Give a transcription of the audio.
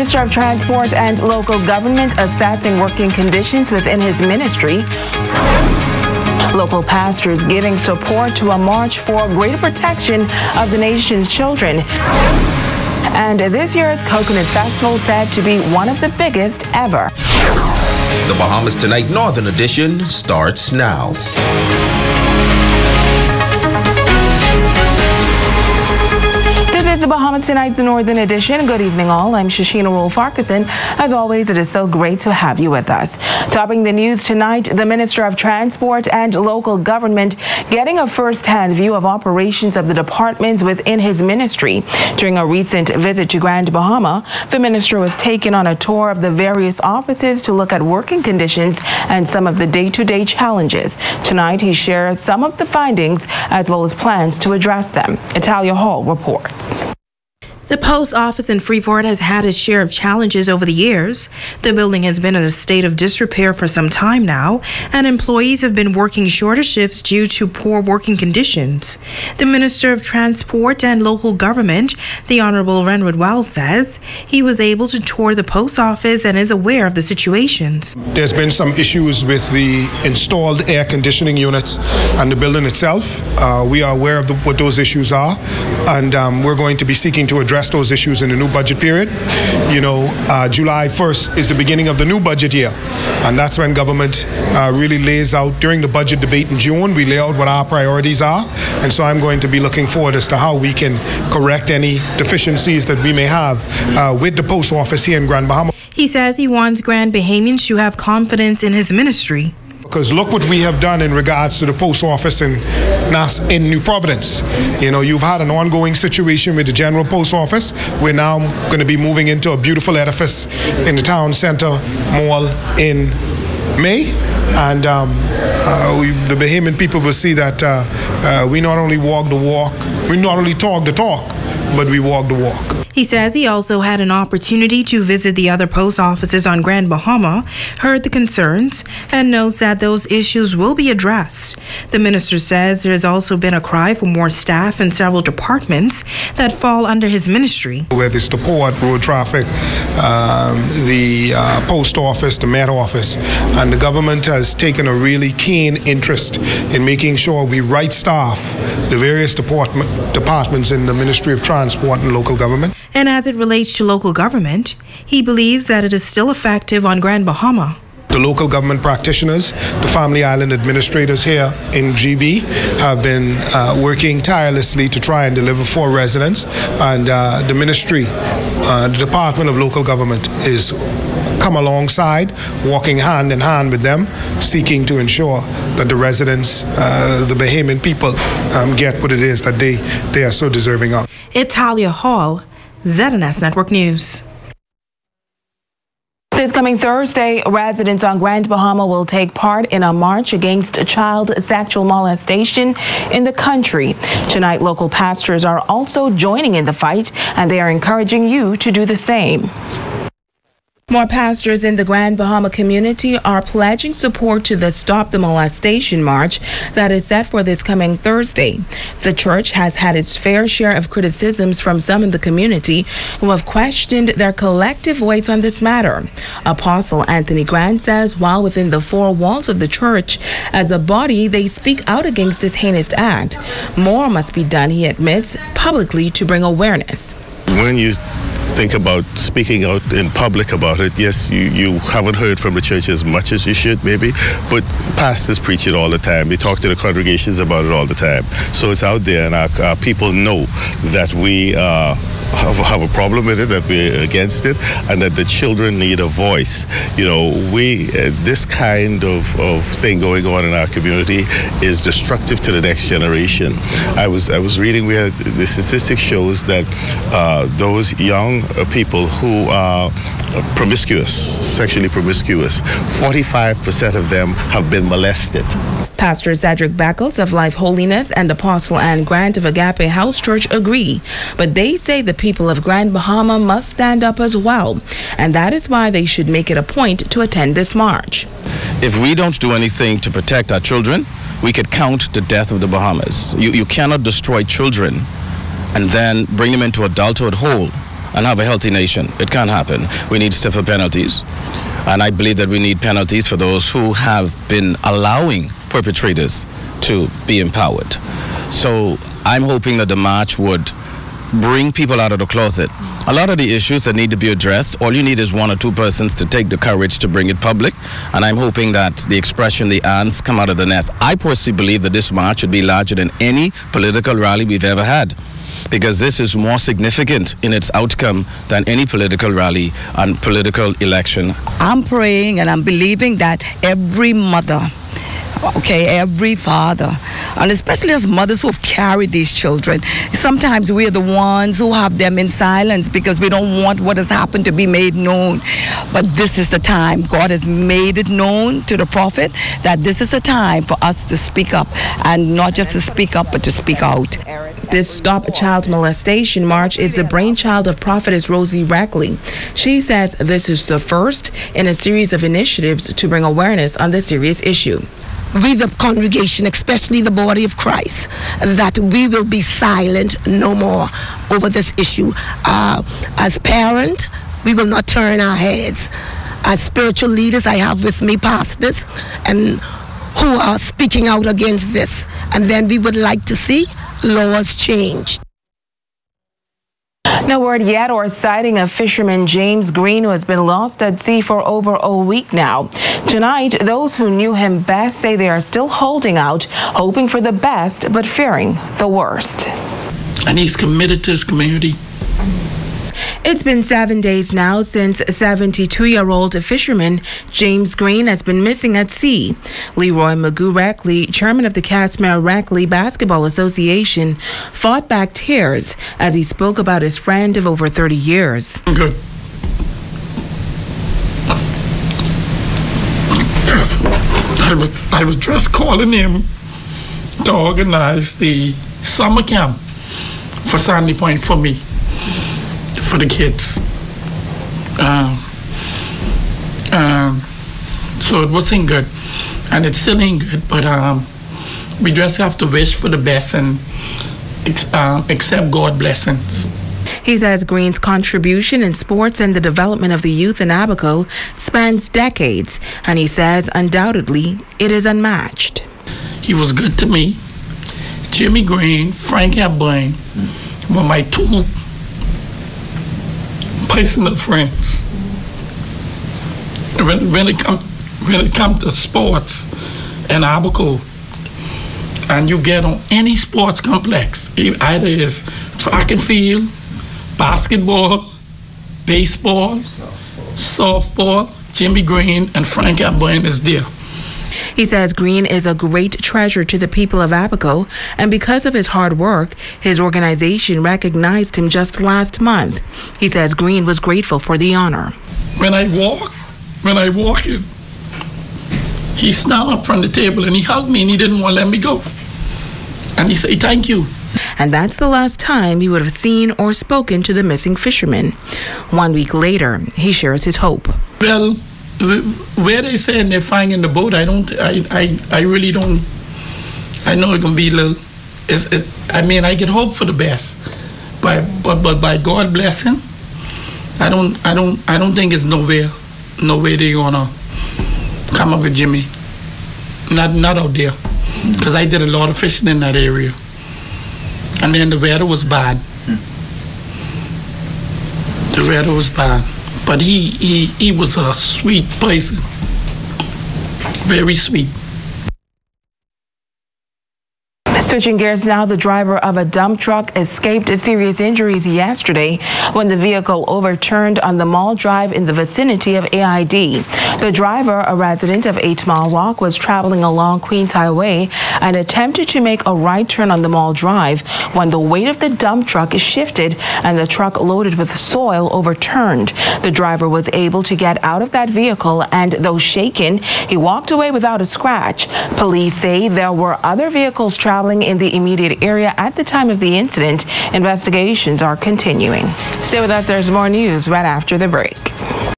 Minister of Transport and Local Government assessing working conditions within his ministry. Local pastors giving support to a march for greater protection of the nation's children. And this year's Coconut Festival said to be one of the biggest ever. The Bahamas Tonight Northern Edition starts now. This is the Bahamas Tonight, the Northern Edition. Good evening, all. I'm Shashina Rule Farquharson. As always, it is so great to have you with us. Topping the news tonight, the Minister of Transport and Local Government getting a first-hand view of operations of the departments within his ministry. During a recent visit to Grand Bahama, the minister was taken on a tour of the various offices to look at working conditions and some of the day-to-day challenges. Tonight, he shares some of the findings as well as plans to address them. Italia Hall reports. The post office in Freeport has had its share of challenges over the years. The building has been in a state of disrepair for some time now, and employees have been working shorter shifts due to poor working conditions. The Minister of Transport and Local Government, the Honorable Renward Wells, says he was able to tour the post office and is aware of the situations. There's been some issues with the installed air conditioning units and the building itself. Uh, we are aware of the, what those issues are, and um, we're going to be seeking to address address those issues in the new budget period. You know, uh, July 1st is the beginning of the new budget year, and that's when government uh, really lays out during the budget debate in June. We lay out what our priorities are, and so I'm going to be looking forward as to how we can correct any deficiencies that we may have uh, with the post office here in Grand Bahama. He says he wants Grand Bahamians to have confidence in his ministry. Because look what we have done in regards to the post office in, in New Providence. You know, you've had an ongoing situation with the General Post Office. We're now going to be moving into a beautiful edifice in the town center mall in May. And um, uh, we, the Bahamian people will see that uh, uh, we not only walk the walk, we not only talk the talk, but we walk the walk. He says he also had an opportunity to visit the other post offices on Grand Bahama, heard the concerns, and knows that those issues will be addressed. The minister says there has also been a cry for more staff in several departments that fall under his ministry. Whether it's the port, road traffic, um, the uh, post office, the Met office, and the government has taken a really keen interest in making sure we right staff the various department, departments in the Ministry of Transport and Local Government. And as it relates to local government, he believes that it is still effective on Grand Bahama. The local government practitioners, the Family Island administrators here in GB have been uh, working tirelessly to try and deliver for residents, and uh, the ministry, uh, the Department of Local Government, is come alongside, walking hand in hand with them, seeking to ensure that the residents, uh, the Bahamian people, um, get what it is that they, they are so deserving of. Italia Hall, ZNS Network News. This coming Thursday, residents on Grand Bahama will take part in a march against child sexual molestation in the country. Tonight, local pastors are also joining in the fight, and they are encouraging you to do the same. More pastors in the Grand Bahama community are pledging support to the Stop the Molestation March that is set for this coming Thursday. The church has had its fair share of criticisms from some in the community who have questioned their collective voice on this matter. Apostle Anthony Grant says while within the four walls of the church, as a body, they speak out against this heinous act. More must be done, he admits, publicly to bring awareness. When you think about speaking out in public about it. Yes, you, you haven't heard from the church as much as you should, maybe, but pastors preach it all the time. They talk to the congregations about it all the time. So it's out there, and our, our people know that we uh, have, have, a problem with it, that we're against it, and that the children need a voice. You know, we uh, this kind of, of thing going on in our community is destructive to the next generation. I was I was reading where the statistic shows that uh, those young uh, people who are Uh, promiscuous, sexually promiscuous, 45% of them have been molested. Pastor Cedric Beckles of Life Holiness and Apostle Anne Grant of Agape House Church agree, but they say the people of Grand Bahama must stand up as well, and that is why they should make it a point to attend this march. If we don't do anything to protect our children, we could count the death of the Bahamas. You, you cannot destroy children and then bring them into adulthood whole and have a healthy nation. It can't happen. We need stiffer penalties. And I believe that we need penalties for those who have been allowing perpetrators to be empowered. So I'm hoping that the march would bring people out of the closet. A lot of the issues that need to be addressed, all you need is one or two persons to take the courage to bring it public. And I'm hoping that the expression, the ants come out of the nest. I personally believe that this march should be larger than any political rally we've ever had. Because this is more significant in its outcome than any political rally and political election. I'm praying and I'm believing that every mother, okay, every father, and especially as mothers who have carried these children, sometimes we're the ones who have them in silence because we don't want what has happened to be made known. But this is the time. God has made it known to the prophet that this is the time for us to speak up and not just to speak up, but to speak out. This Stop Child Molestation March is the brainchild of prophetess Rosie Rackley. She says this is the first in a series of initiatives to bring awareness on this serious issue we, the congregation, especially the body of Christ, that we will be silent no more over this issue. Uh, as parent, we will not turn our heads. As spiritual leaders, I have with me pastors and who are speaking out against this. And then we would like to see laws changed. No word yet or sighting of fisherman James Green, who has been lost at sea for over a week now. Tonight, those who knew him best say they are still holding out, hoping for the best, but fearing the worst. And he's committed to his community. It's been seven days now since 72 year old fisherman James Green has been missing at sea. Leroy Magoo Rackley, chairman of the Casimir Rackley Basketball Association, fought back tears as he spoke about his friend of over 30 years. Good. I was, I was just calling him to organize the summer camp for Sandy Point for me for the kids. Um, um, so it wasn't good, and it still ain't good. But um, we just have to wish for the best and uh, accept God blessings. He says Green's contribution in sports and the development of the youth in Abaco spans decades, and he says undoubtedly it is unmatched. He was good to me. Jimmy Green, Frank Blaine were my two personal friends. When, when it comes when it comes to sports and Abaco, and you get on any sports complex, either is track and field, basketball, baseball, softball, Jimmy Green and Frank Abraham is there. He says Green is a great treasure to the people of Abaco, and because of his hard work, his organization recognized him just last month. He says Green was grateful for the honor. When I walk, when I walk in, he stood up from the table and he hugged me and he didn't want to let me go. And he said, Thank you. And that's the last time he would have seen or spoken to the missing fisherman. One week later, he shares his hope. Well, where they saying they're finding the boat, I don't, I, I, I really don't. I know it's gonna be a little. It's, it, I mean, I get hope for the best, but but but by God blessing, I don't, I don't, I don't think it's nowhere, nowhere they gonna come up with Jimmy. Not not out there, because I did a lot of fishing in that area, and then the weather was bad. The weather was bad. But he, he, he was a sweet person, very sweet. Switching gears now, the driver of a dump truck escaped serious injuries yesterday when the vehicle overturned on the Mall Drive in the vicinity of AID. The driver, a resident of 8 Mile Rock, was traveling along Queens Highway and attempted to make a right turn on the Mall Drive when the weight of the dump truck is shifted and the truck loaded with soil overturned. The driver was able to get out of that vehicle and, though shaken, he walked away without a scratch. Police say there were other vehicles traveling traveling in the immediate area at the time of the incident. Investigations are continuing. Stay with us. There's more news right after the break.